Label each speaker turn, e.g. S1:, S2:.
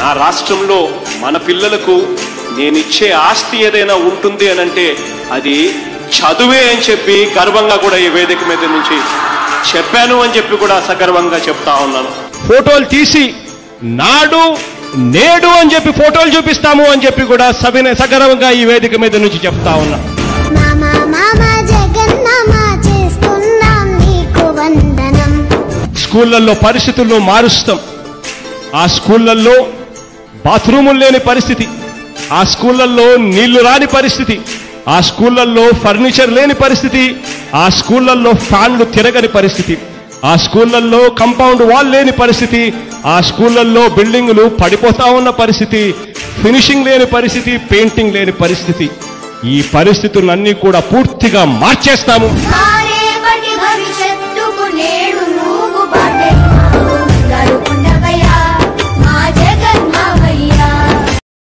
S1: నా రాష్ట్రంలో మన పిల్లలకు నేనిచ్చే ఆస్తి ఏదైనా ఉంటుంది అని అంటే అది చదువే అని చెప్పి గర్వంగా కూడా ఈ వేదిక మీద నుంచి చెప్పాను అని చెప్పి కూడా సగర్వంగా చెప్తా ఉన్నాను. ఫోటోలు తీసి నాడు నేడు అని చెప్పి ఫోటోలు చూపిస్తాము అని చెప్పి కూడా సవిన సగర్వంగా ఈ వేదిక మీద నుంచి చెప్తా ఉన్నా.
S2: మామ మామ జగన్నామ చేస్తున్నాం నీకు వందనం.
S1: స్కూళ్ళల్లో పరిస్థితుల్లో మారుస్తాం. ఆ స్కూళ్ళల్లో బాత్రూములు లేని పరిస్థితి ఆ స్కూళ్ళల్లో నీళ్ళు రాని పరిస్థితి ఆ స్కూళ్ళల్లో ఫర్నిచర్ లేని పరిస్థితి ఆ స్కూళ్ళల్లో ఫ్యాన్లు తిరగని పరిస్థితి ఆ స్కూళ్ళల్లో కంపౌండ్ వాల్ లేని పరిస్థితి ఆ స్కూళ్ళల్లో బిల్డింగులు పడిపోతా ఉన్న పరిస్థితి ఫినిషింగ్ లేని పరిస్థితి పెయింటింగ్ లేని పరిస్థితి. ఈ పరిస్థితులన్నీ కూడా పూర్తిగా మార్చేస్తాము.